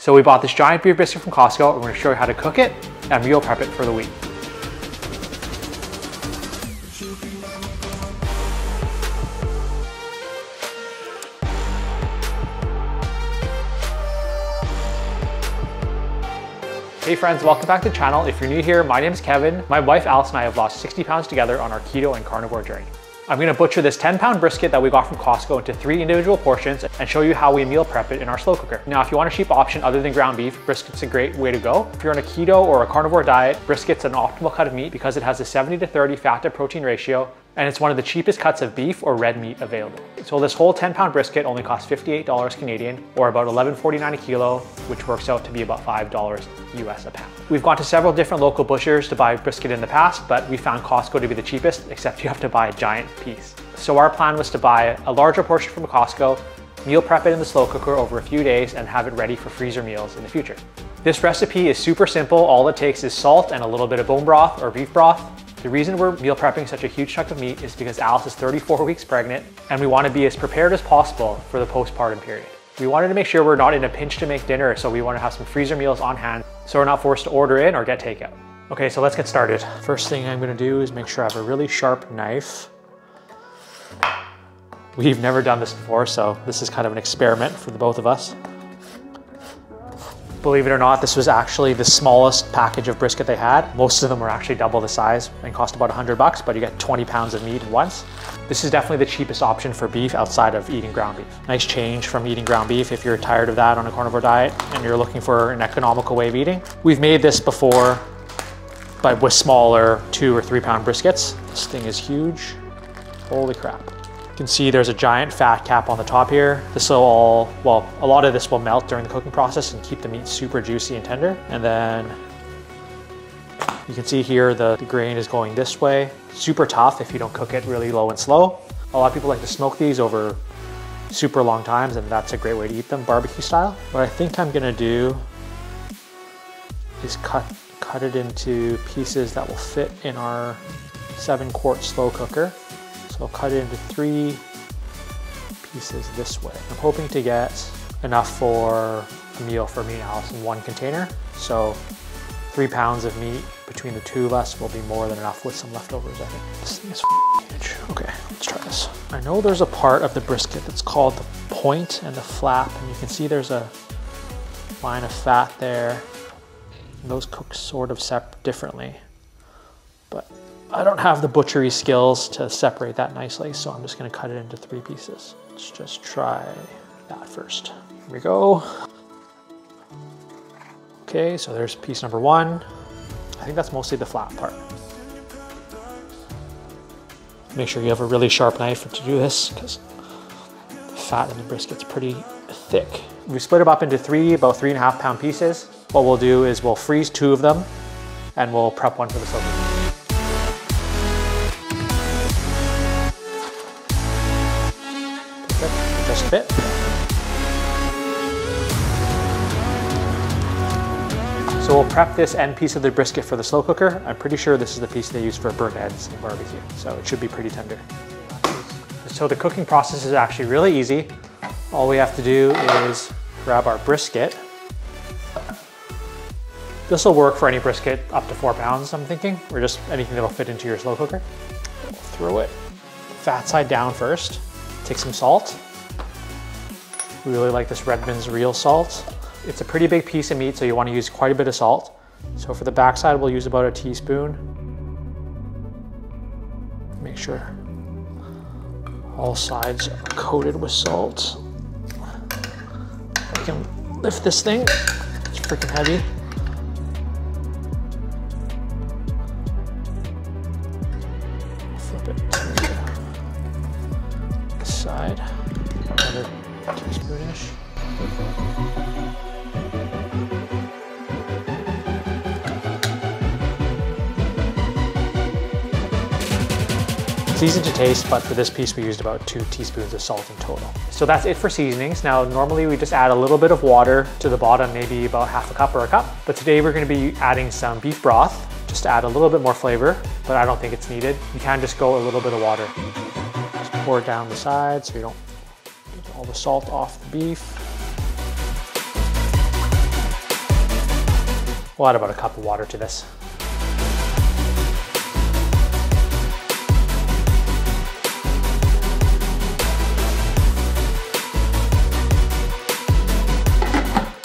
So we bought this giant beef brisket from Costco and we're gonna show you how to cook it and meal prep it for the week. Hey friends, welcome back to the channel. If you're new here, my name is Kevin. My wife Alice and I have lost 60 pounds together on our keto and carnivore journey. I'm gonna butcher this 10 pound brisket that we got from Costco into three individual portions and show you how we meal prep it in our slow cooker. Now, if you want a cheap option other than ground beef, brisket's a great way to go. If you're on a keto or a carnivore diet, brisket's an optimal cut of meat because it has a 70 to 30 fat to protein ratio and it's one of the cheapest cuts of beef or red meat available. So this whole 10 pound brisket only costs $58 Canadian or about $11.49 a kilo, which works out to be about $5 US a pound. We've gone to several different local butchers to buy brisket in the past, but we found Costco to be the cheapest, except you have to buy a giant piece. So our plan was to buy a larger portion from Costco, meal prep it in the slow cooker over a few days and have it ready for freezer meals in the future. This recipe is super simple. All it takes is salt and a little bit of bone broth or beef broth the reason we're meal prepping such a huge chunk of meat is because Alice is 34 weeks pregnant and we want to be as prepared as possible for the postpartum period. We wanted to make sure we're not in a pinch to make dinner, so we want to have some freezer meals on hand so we're not forced to order in or get takeout. Okay, so let's get started. First thing I'm gonna do is make sure I have a really sharp knife. We've never done this before, so this is kind of an experiment for the both of us. Believe it or not, this was actually the smallest package of brisket they had. Most of them were actually double the size and cost about 100 bucks, but you get 20 pounds of meat at once. This is definitely the cheapest option for beef outside of eating ground beef. Nice change from eating ground beef if you're tired of that on a carnivore diet and you're looking for an economical way of eating. We've made this before, but with smaller two or three pound briskets. This thing is huge. Holy crap can see there's a giant fat cap on the top here. This will all, well, a lot of this will melt during the cooking process and keep the meat super juicy and tender. And then you can see here the, the grain is going this way. Super tough if you don't cook it really low and slow. A lot of people like to smoke these over super long times and that's a great way to eat them, barbecue style. What I think I'm gonna do is cut, cut it into pieces that will fit in our seven quart slow cooker. So I'll cut it into three pieces this way. I'm hoping to get enough for a meal for me and Alice in one container. So three pounds of meat between the two of us will be more than enough with some leftovers, I think. This thing is huge. Okay, let's try this. I know there's a part of the brisket that's called the point and the flat, and you can see there's a line of fat there. And those cook sort of separate differently. But I don't have the butchery skills to separate that nicely, so I'm just gonna cut it into three pieces. Let's just try that first. Here we go. Okay, so there's piece number one. I think that's mostly the flat part. Make sure you have a really sharp knife to do this because the fat in the brisket's pretty thick. We split them up into three, about three and a half pound pieces. What we'll do is we'll freeze two of them and we'll prep one for the soaking. Just fit. So we'll prep this end piece of the brisket for the slow cooker. I'm pretty sure this is the piece they use for burnt ends in barbecue, so it should be pretty tender. So the cooking process is actually really easy. All we have to do is grab our brisket. This will work for any brisket up to four pounds, I'm thinking, or just anything that'll fit into your slow cooker. Throw it fat side down first. Take some salt, we really like this Redmond's real salt. It's a pretty big piece of meat, so you want to use quite a bit of salt. So for the backside, we'll use about a teaspoon. Make sure all sides are coated with salt. I can lift this thing, it's freaking heavy. It's easy to taste, but for this piece we used about two teaspoons of salt in total. So that's it for seasonings. Now normally we just add a little bit of water to the bottom, maybe about half a cup or a cup. But today we're gonna be adding some beef broth, just to add a little bit more flavor, but I don't think it's needed. You can just go a little bit of water. Just pour it down the side so you don't all the salt off the beef. We'll add about a cup of water to this.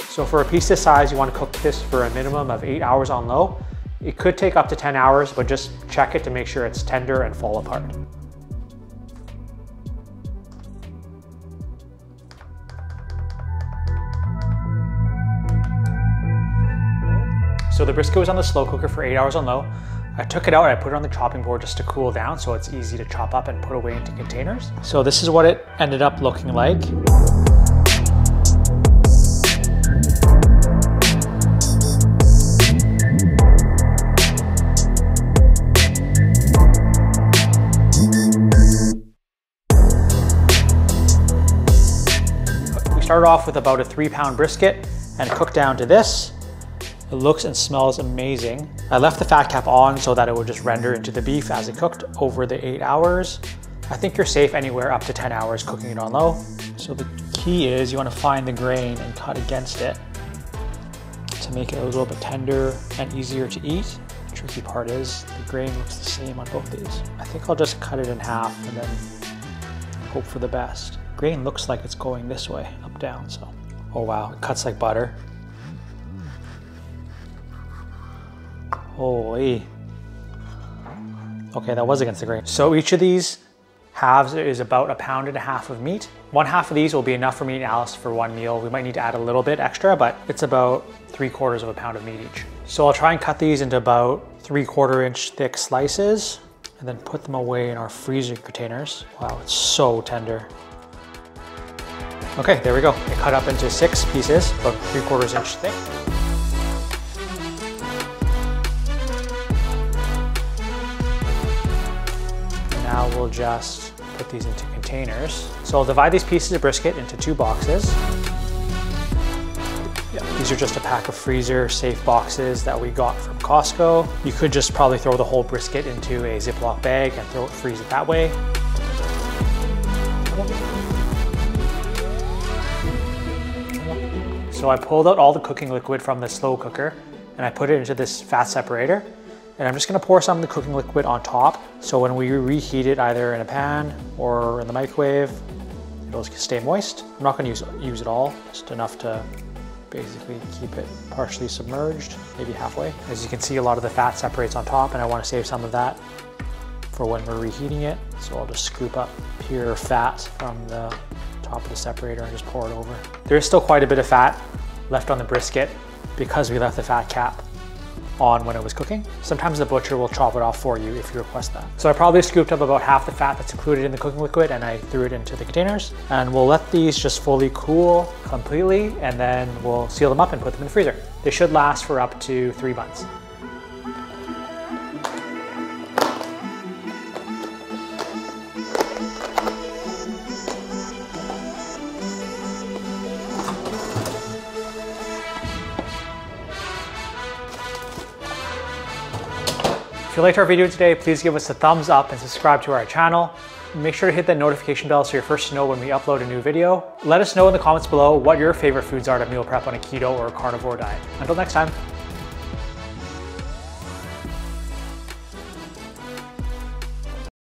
So for a piece this size, you want to cook this for a minimum of eight hours on low. It could take up to 10 hours, but just check it to make sure it's tender and fall apart. So the brisket was on the slow cooker for eight hours on low. I took it out, I put it on the chopping board just to cool down so it's easy to chop up and put away into containers. So this is what it ended up looking like. We started off with about a three pound brisket and cooked down to this. It looks and smells amazing. I left the fat cap on so that it would just render into the beef as it cooked over the eight hours. I think you're safe anywhere up to 10 hours cooking it on low. So the key is you want to find the grain and cut against it to make it a little bit tender and easier to eat. The tricky part is the grain looks the same on both these. I think I'll just cut it in half and then hope for the best. Grain looks like it's going this way, up down, so. Oh wow, it cuts like butter. Holy. Okay, that was against the grain. So each of these halves is about a pound and a half of meat. One half of these will be enough for me and Alice for one meal. We might need to add a little bit extra, but it's about three quarters of a pound of meat each. So I'll try and cut these into about three quarter inch thick slices and then put them away in our freezer containers. Wow, it's so tender. Okay, there we go. I cut up into six pieces, about three quarters inch thick. Now we'll just put these into containers. So I'll divide these pieces of brisket into two boxes. Yeah, these are just a pack of freezer safe boxes that we got from Costco. You could just probably throw the whole brisket into a Ziploc bag and throw it freeze it that way. So I pulled out all the cooking liquid from the slow cooker and I put it into this fat separator. And I'm just gonna pour some of the cooking liquid on top. So when we reheat it either in a pan or in the microwave, it'll stay moist. I'm not gonna use, use it all, just enough to basically keep it partially submerged, maybe halfway. As you can see, a lot of the fat separates on top and I wanna save some of that for when we're reheating it. So I'll just scoop up pure fat from the top of the separator and just pour it over. There is still quite a bit of fat left on the brisket because we left the fat cap on when it was cooking. Sometimes the butcher will chop it off for you if you request that. So I probably scooped up about half the fat that's included in the cooking liquid and I threw it into the containers. And we'll let these just fully cool completely and then we'll seal them up and put them in the freezer. They should last for up to three months. If you liked our video today, please give us a thumbs up and subscribe to our channel. Make sure to hit that notification bell so you're first to know when we upload a new video. Let us know in the comments below what your favorite foods are to meal prep on a keto or a carnivore diet. Until next time.